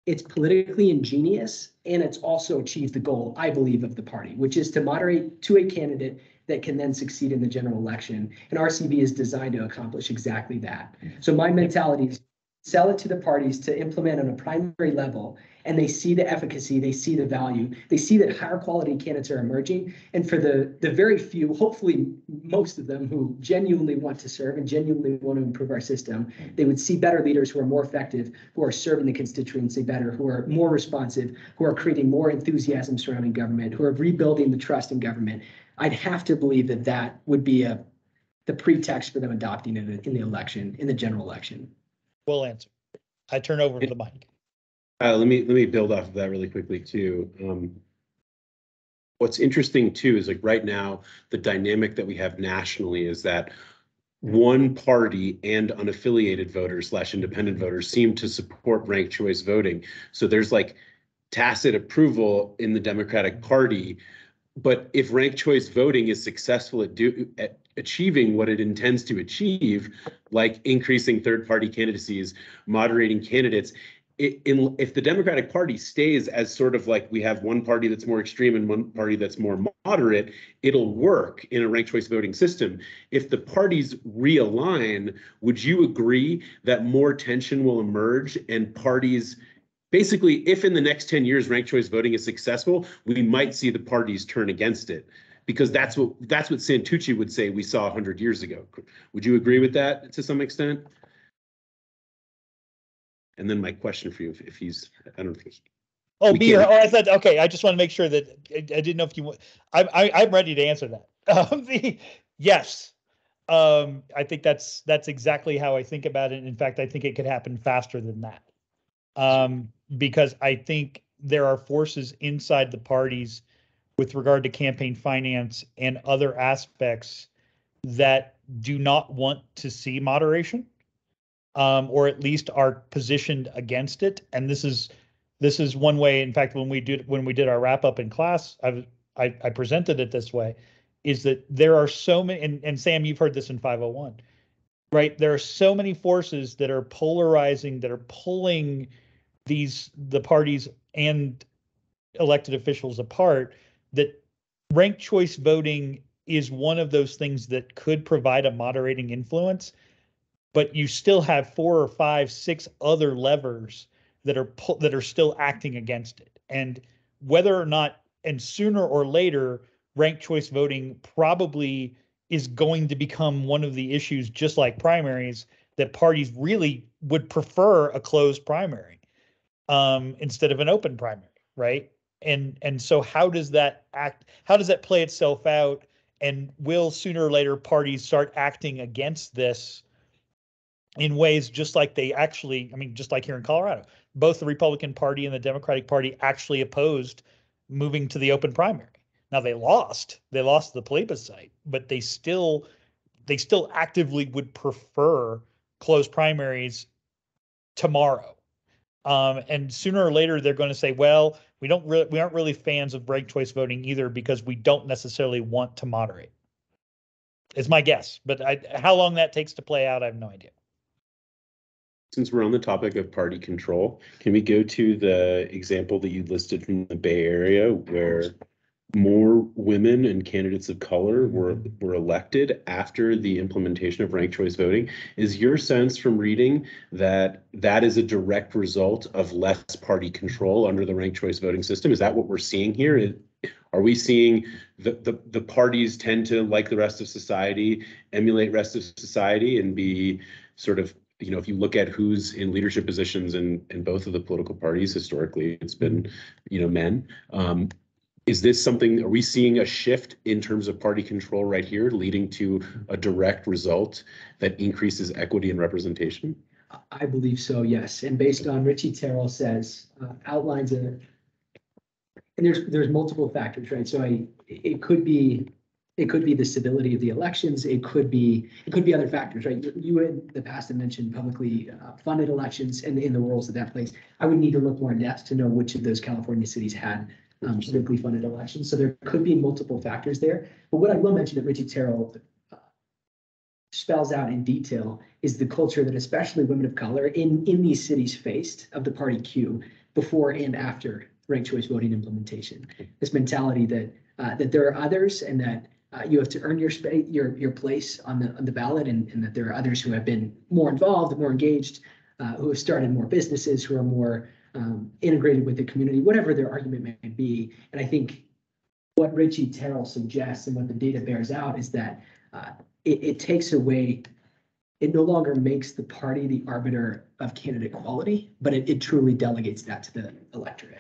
it's politically ingenious and it's also achieved the goal, I believe, of the party, which is to moderate to a candidate that can then succeed in the general election. And RCV is designed to accomplish exactly that. Mm-hmm. So my mentality is sell it to the parties to implement on a primary level and they see the efficacy, they see the value, they see that higher quality candidates are emerging. And for the, the very few, hopefully most of them who genuinely want to serve and genuinely want to improve our system, they would see better leaders who are more effective, who are serving the constituency better, who are more responsive, who are creating more enthusiasm surrounding government, who are rebuilding the trust in government. I'd have to believe that that would be a, the pretext for them adopting it in the election, in the general election. We'll answer. I turn over to the mic. Uh, let me, let me build off of that really quickly too. Um, what's interesting too is like right now, the dynamic that we have nationally is that one party and unaffiliated voters slash independent voters seem to support ranked choice voting. So there's like tacit approval in the Democratic Party. But if ranked choice voting is successful at do, at achieving what it intends to achieve, like increasing third-party candidacies, moderating candidates, i- in, if the Democratic Party stays as sort of like we have one party that's more extreme and one party that's more moderate, it'll work in a ranked choice voting system. If the parties realign, would you agree that more tension will emerge and parties basically, if in the next 10 years ranked choice voting is successful, we might see the parties turn against it. Because that's what that's what Santucci would say we saw 100 years ago. Would you agree with that to some extent? And then my question for you, if, if he's, I don't think, Oh, be, oh, I thought, okay, I just want to make sure that, I, I didn't know if you, I, I, I'm ready to answer that. Um, the, yes. Um, I think that's, that's exactly how I think about it. In fact, I think it could happen faster than that. Um, because I think there are forces inside the parties with regard to campaign finance and other aspects that do not want to see moderation. Um, or at least are positioned against it. And this is, this is one way, in fact, when we did, when we did our wrap up in class, I, I, I presented it this way, is that there are so many, and, and Sam, you've heard this in five oh one, right? There are so many forces that are polarizing, that are pulling these, the parties and elected officials apart, that ranked choice voting is one of those things that could provide a moderating influence. But you still have four or five, six other levers that are pu- that are still acting against it. And whether or not, and sooner or later, ranked choice voting probably is going to become one of the issues, just like primaries, that parties really would prefer a closed primary um, instead of an open primary, right? And and so how does that act? How does that play itself out? And will sooner or later parties start acting against this in ways just like they actually, I mean, just like here in Colorado, both the Republican Party and the Democratic Party actually opposed moving to the open primary. Now they lost, they lost the plebiscite, but they still, they still actively would prefer closed primaries tomorrow. Um, and sooner or later, they're going to say, well, we don't really, we aren't really fans of ranked choice voting either because we don't necessarily want to moderate. Is my guess, but I, how long that takes to play out, I have no idea. Since we're on the topic of party control, can we go to the example that you listed from the Bay Area where more women and candidates of color were, were elected after the implementation of ranked choice voting? Is your sense from reading that that is a direct result of less party control under the ranked choice voting system? Is that what we're seeing here? Is- Are we seeing the, the, the parties tend to, like the rest of society, emulate rest of society and be sort of you know, if you look at who's in leadership positions in, in both of the political parties historically, it's been, you know, men. Um, is this something, are we seeing a shift in terms of party control right here, leading to a direct result that increases equity and representation? I- believe so, yes. And based on Richie Terrell says, uh, outlines a. And there's, there's multiple factors, right? So I, it could be, it could be the stability of the elections. It could be, it could be other factors, right? You- You in the past have mentioned publicly uh, funded elections and in the roles that that plays. I would need to look more in depth to know which of those California cities had um, politically funded elections. So there could be multiple factors there. But what I will mention that Richie Terrell uh, spells out in detail is the culture that especially women of color in, in these cities faced of the party queue before and after ranked choice voting implementation. This mentality that, uh, that there are others and that uh, you have to earn your space, your, your place on the, on the ballot and, and that there are others who have been more involved, more engaged, uh, who have started more businesses, who are more um, integrated with the community, whatever their argument may be. And I think what Richie Terrell suggests and what the data bears out is that uh, it, it takes away, it no longer makes the party the arbiter of candidate quality, but it, it truly delegates that to the electorate.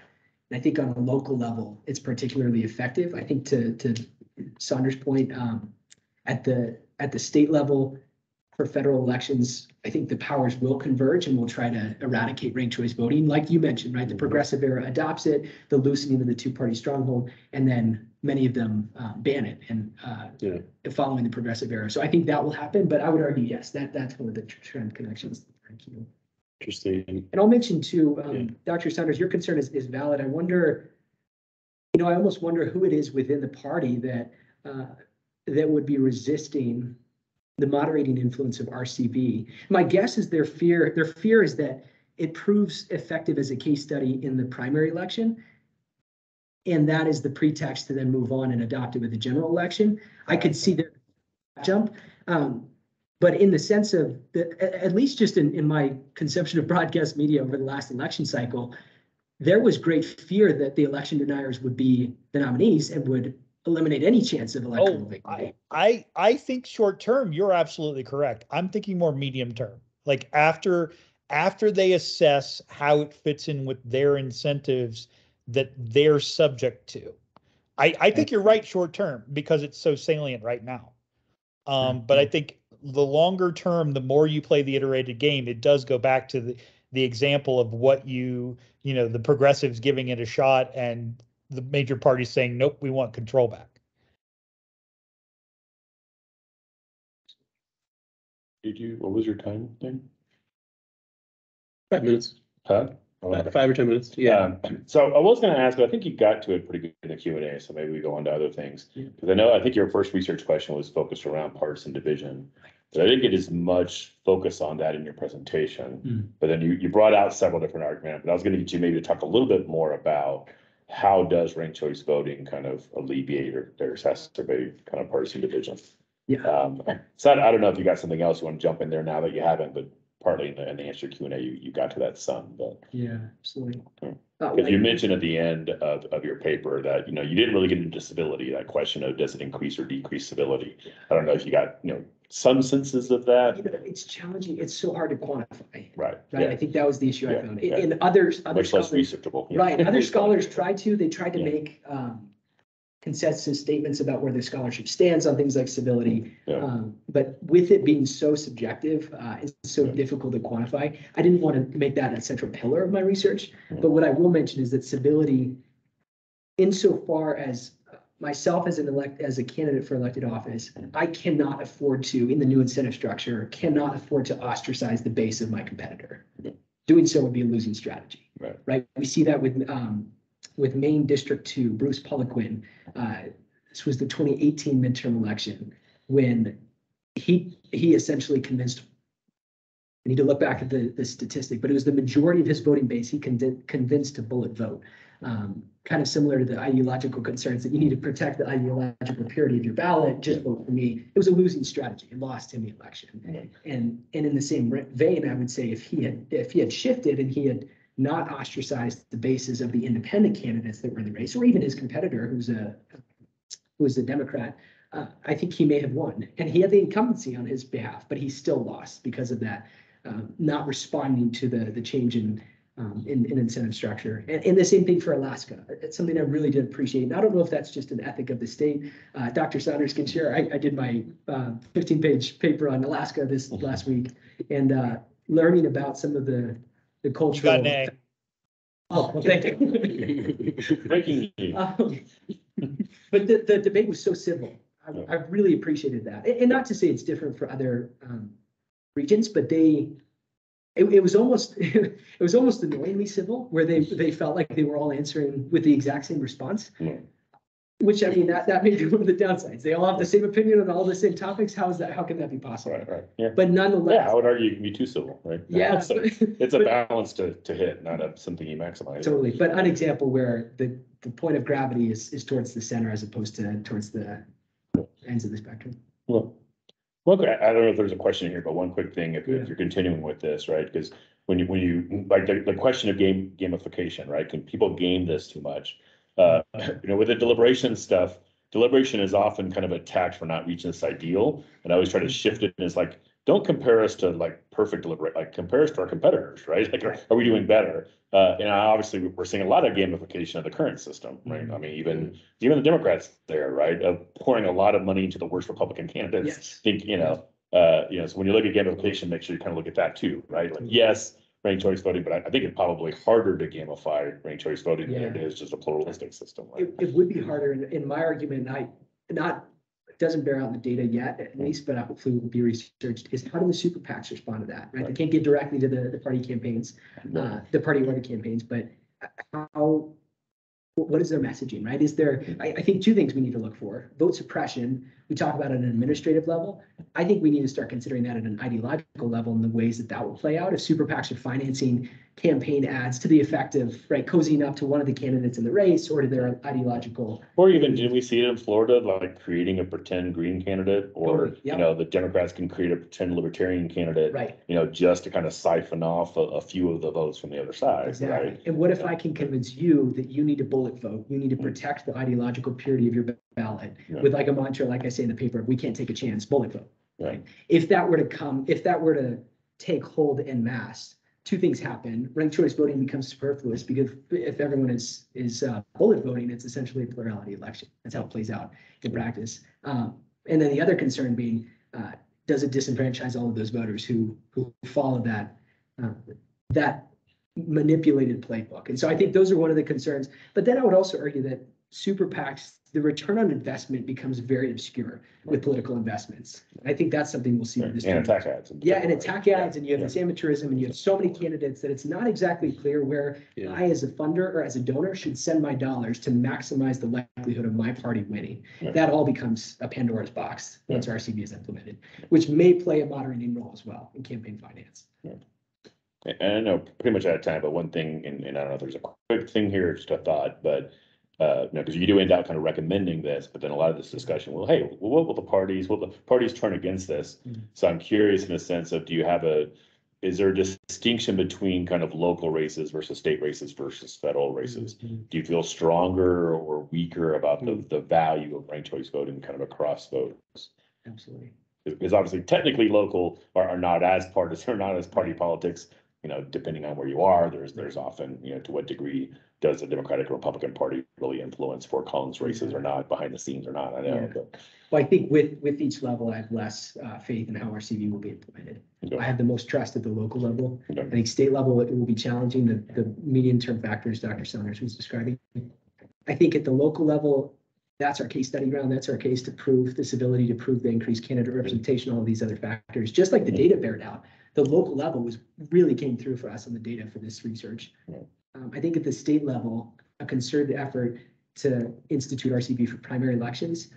And I think on a local level, it's particularly effective. I think to, to Saunders' point, um, at the, at the state level, for federal elections, I think the powers will converge and we'll try to eradicate ranked choice voting, like you mentioned, right? The progressive era adopts it, the loosening of the two-party stronghold, and then many of them uh, ban it and uh, Yeah. following the progressive era. So I think that will happen, but I would argue, yes, that, that's one of the trend connections. Thank you. Interesting. And I'll mention too, Yeah. um, Dr. Saunders, your concern is, is valid. I wonder, you know, I almost wonder who it is within the party that, uh, that would be resisting the moderating influence of RCV. My guess is their fear, their fear is that it proves effective as a case study in the primary election. And that is the pretext to then move on and adopt it with the general election. I could see their jump. Um, but in the sense of, the, at, at least just in, in my conception of broadcast media over the last election cycle, there was great fear that the election deniers would be the nominees and would eliminate any chance of electoral Oh, I, victory. I, I think short term, you're absolutely correct. I'm thinking more medium term. Like after, after they assess how it fits in with their incentives that they're subject to. I, I think you're right short term because it's so salient right now. Um, but I think the longer term, the more you play the iterated game, it does go back to the, the example of what you, you know, the progressives giving it a shot and the major parties saying, nope, we want control back. Did you, what was your time thing? Five minutes, Huh? Five- five or 10 minutes. Yeah. Um, So I was gonna ask, but I think you got to it pretty good in the Q and A, so maybe we go on to other things. Yeah. Because I know, I think your first research question was focused around partisan division. But I didn't get as much focus on that in your presentation. But then you, you brought out several different arguments, but I was gonna get you maybe to talk a little bit more about how does ranked choice voting kind of alleviate or or exacerbate kind of partisan division? Yeah. Um, so I I don't know if you got something else you want to jump in there now that you haven't, but partly in the, in the answer Q and A, you, you got to that some, but. Yeah, absolutely. Hmm. Because you like- mentioned at the end of, of your paper that, you know, you didn't really get into stability, that question of does it increase or decrease stability? I don't know if you got, you know, some senses of You that, know, it's challenging. It's so hard to quantify, right? right? I Yeah, think that was the issue I Yeah, found. In, yeah. in others, other much less scholars, researchable. yeah. right, other scholars tried to, they tried to Yeah. make, um, consensus statements about where the scholarship stands on things like civility. Yeah. Um, but with it being so subjective, uh, it's so Yeah. difficult to quantify. I didn't want to make that a central pillar of my research. Mhm. But what I will mention is that civility, insofar as myself as an elect, as a candidate for elected office, I cannot afford to, in the new incentive structure, cannot afford to ostracize the base of my competitor. Doing so would be a losing strategy. Right. Right? We see that with, um, with Maine District Two, Bruce Poliquin. Uh, this was the twenty eighteen midterm election when he, he essentially convinced I need to look back at the, the statistic, but it was the majority of his voting base he convinced, convinced to bullet vote. Um, kind of similar to the ideological concerns that you need to protect the ideological purity of your ballot, just vote for me. It was a losing strategy and lost him the election. And, and in the same vein, I would say if he had, if he had shifted and he had not ostracized the bases of the independent candidates that were in the race, or even his competitor, who's a, who's a Democrat, uh, I think he may have won. And he had the incumbency on his behalf, but he still lost because of that, um, not responding to the, the change in, um, in, in incentive structure. And, and the same thing for Alaska. It's something I really did appreciate. And I don't know if that's just an ethic of the state. Uh, Dr. Saunders can share. I, I did my, uh, fifteen page paper on Alaska this last week and, uh, learning about some of the, the You cultural. got an Oh, well, thank you. Breaking news. Um, But the, the debate was so civil. I, I really appreciated that. And, and not to say it's different for other, um, regions, but they, it, it was almost, it was almost annoyingly civil, where they, they felt like they were all answering with the exact same response. Yeah. Which, I mean, that, that may be one of the downsides. They all have the same opinion on all the same topics. How is that, how can that be possible? Right, right, yeah. But Yeah, nonetheless, I would argue you can be too civil, right? yeah. So It's a balance to, to hit, not a, something you maximize. Totally, but an example where the, the point of gravity is, is towards the center as opposed to towards the ends of the spectrum. Well, well, I I don't know if there's a question here, but one quick thing, if Yeah. if you're continuing with this, right? Because when you, when you, like, the, the question of game, gamification, right? Can people game this too much? Uh, you know, with the deliberation stuff, deliberation is often kind of attacked for not reaching this ideal. And I always try to shift it and it's like, don't compare us to like perfect deliberate, like compare us to our competitors, right? Like, are, are we doing better? Uh, and obviously, we're seeing a lot of gamification of the current system, right? I mean, even, even the Democrats there, right? Of pouring a lot of money into the worst Republican candidates Yes. think, you know, uh, you know, so when you look at gamification, make sure you kind of look at that too, right? Like, yes, ranked choice voting, but I, I think it's probably harder to gamify ranked choice voting than it is just a pluralistic system, right? It, it would be harder in, in my argument, I, not, it doesn't bear out in the data yet, at least, but hopefully will be researched, is how do the super PACs respond to that, right? They can't get directly to the, the party campaigns, uh, the party the campaigns, but how, what what is their messaging, right? Is there, I, I think two things we need to look for. Vote suppression, we talk about at an administrative level. I think we need to start considering that at an ideological level in the ways that that will play out. If super PACs are financing campaign ads to the effect of, right, cozying up to one of the candidates in the race or to their ideological. Or even, did we see it in Florida, like creating a pretend green candidate? Or, Totally, you know, the Democrats can create a pretend libertarian candidate, Right, you know, just to kind of siphon off a, a few of the votes from the other side, exactly. right? And what if I can convince you that you need to bullet vote? You need to hmm. protect the ideological purity of your ballot Yeah. with like a mantra, like I say in the paper, we can't take a chance, bullet vote. Right. If that were to come, if that were to take hold en masse, two things happen. Ranked choice voting becomes superfluous because if everyone is, is uh, bullet voting, it's essentially a plurality election. That's how it plays out in practice. Um, and then the other concern being, uh, does it disenfranchise all of those voters who, who follow that, uh, that manipulated playbook? And so I think those are one of the concerns. But then I would also argue that super PACs, the return on investment becomes very obscure with political investments. I think that's something we'll see with And this. attack ads. in Yeah, and particular, attack ads, and you have Yeah. this amateurism, and you have so many candidates that it's not exactly clear where Yeah. I, as a funder or as a donor, should send my dollars to maximize the likelihood of my party winning. Yeah. That all becomes a Pandora's box once RCV is implemented, which may play a moderating role as well in campaign finance. And I know pretty much out of time, but one thing, and, and I don't know if there's a quick thing here, just a thought, but. Uh, no, because you do end up kind of recommending this, but then a lot of this discussion, well, hey, well, what will the parties, will the parties turn against this? Mhm. So I'm curious in the sense of, do you have a, is there a distinction between kind of local races versus state races versus federal races? Do you feel stronger or weaker about the, the value of ranked choice voting kind of across votes? Absolutely. Because obviously technically local are, are not as partisan, are not as party politics. You know, depending on where you are, there's, there's often, you know, to what degree does the Democratic Republican Party really influence Fort Collins races or not, behind the scenes or not, I know, Yeah. but. Well, I think with, with each level, I have less uh, faith in how RCV will be implemented. I have the most trust at the local level. I think state level, it will be challenging, the, the medium term factors Dr. Saunders was describing. I think at the local level, that's our case study ground. That's our case to prove this ability to prove the increased candidate representation, all of these other factors, just like the data bared out. The local level was really came through for us on the data for this research. Um, I think at the state level, a concerted effort to institute RCV for primary elections.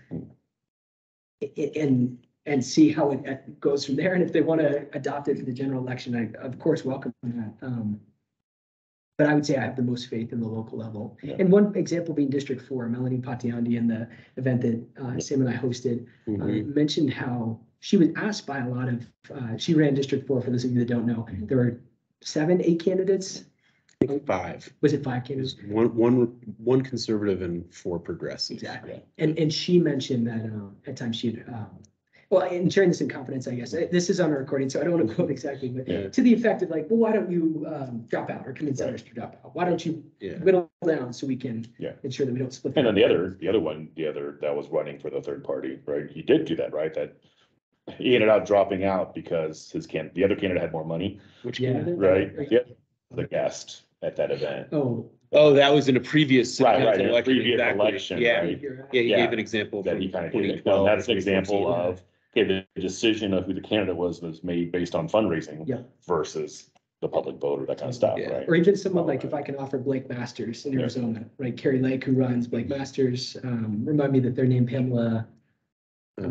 I- and, and see how it uh, goes from there. And if they want to adopt it for the general election, I, of course, welcome that. Um, but I would say I have the most faith in the local level. Yeah. And one example being District Four, Melanie Potyondy in the event that uh, Sam and I hosted, uh, Mhm. mentioned how she was asked by a lot of, uh, she ran District Four, for those of you that don't know, there were seven, eight candidates. Five, Was it five candidates? one, one, one conservative and four progressives. Exactly. And, and she mentioned that, um, at times she'd, um, well, and sharing this in confidence, I guess, this is on a recording, so I don't want to quote exactly, but Yeah. to the effect of like, well, why don't you, um, drop out or convince others to drop out? Why don't you Yeah. whittle down so we can Yeah. ensure that we don't split? And then the other, the other one, the other that was running for the third party, right? He did do that, right? That he ended up dropping out because his can, the other candidate had more money, Which Yeah. candidate? right? Yeah, the guest at that event. Oh, Oh, that was in a previous. city Right, right, council in a election, previous exactly. election, Yeah, right? yeah, he Yeah. gave an example That from he kind of twenty did. twelve. Well, that's an example of, okay, the decision of who the candidate was, was made based on fundraising Yep. versus the public vote or that kind of stuff, Yeah. right? Or even someone like, if I can offer Blake Masters in Yeah. Arizona, right? Kari Lake, who runs Blake Masters, um, remind me that their name Pamela, I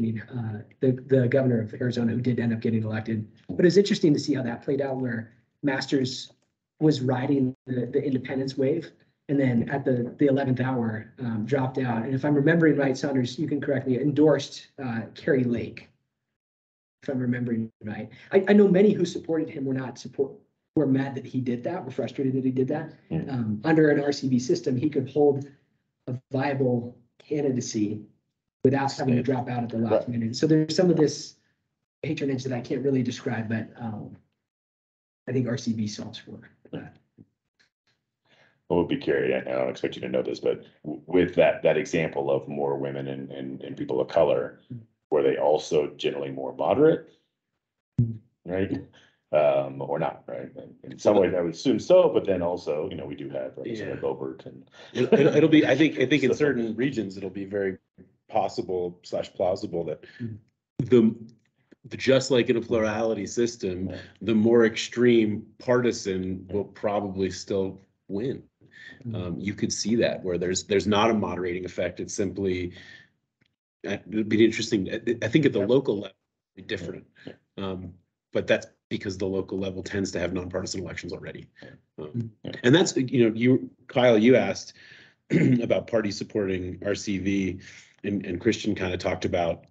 mean, uh, the, the governor of Arizona who did end up getting elected. But it's interesting to see how that played out where Masters was riding the, the independence wave. And then at the, the eleventh hour, um, dropped out. And if I'm remembering right, Saunders, you can correct me, endorsed, uh, Kari Lake. If I'm remembering right. I, I know many who supported him were not support, were mad that he did that, were frustrated that he did that. Mhm. Um, under an RCV system, he could hold a viable candidacy without having to drop out at the last Right. minute. So there's some of this patronage that I can't really describe, but, um, I think RCV solves for What would be curious, I don't expect you to know this, but w- with that, that example of more women and, and, and people of color, were they also generally more moderate? Right? Um, or not, right? In some ways, I would assume so, but then also, you know, we do have Representative Boebert and. It'll, it'll- it'll be, I think, I think in certain regions, it'll be very possible slash plausible that the, the- just like in a plurality system, the more extreme partisan will probably still win. Mm-hmm. Um, you could see that where there's, there's not a moderating effect. It's simply, uh, it'd be interesting. I, think at the local level, it'd be different. Um, but that's because the local level tends to have nonpartisan elections already. Um, And that's, you know, you, Kyle, you asked about party supporting RCV and, and Christian kind of talked about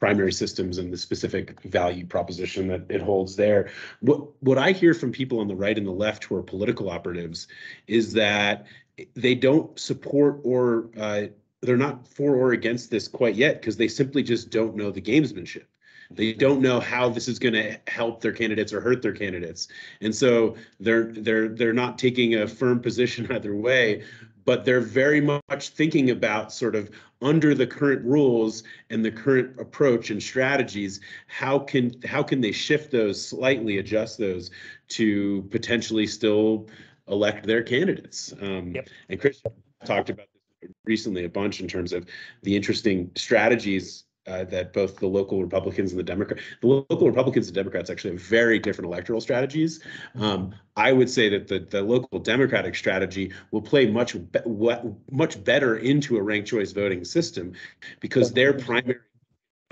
primary systems and the specific value proposition that it holds there. What, what I hear from people on the right and the left who are political operatives is that they don't support or, uh, they're not for or against this quite yet because they simply just don't know the gamesmanship. They don't know how this is going to help their candidates or hurt their candidates. And so they're they're they're not taking a firm position either way, but they're very much thinking about sort of under the current rules and the current approach and strategies, how can how can they shift those slightly, adjust those to potentially still elect their candidates? Um, Yep. And Chris talked about this recently a bunch in terms of the interesting strategies uh, that both the local Republicans and the Democrat, the local Republicans and Democrats actually have very different electoral strategies. Um, I would say that the, the local Democratic strategy will play much, be- what, much better into a ranked choice voting system because their primary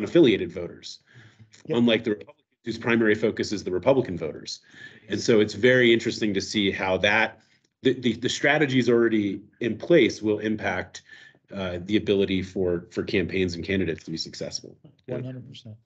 unaffiliated voters, Yep. unlike the Republicans whose primary focus is the Republican voters. And so it's very interesting to see how that, the, the, the strategies already in place will impact uh, the ability for, for campaigns and candidates to be successful. One hundred percent.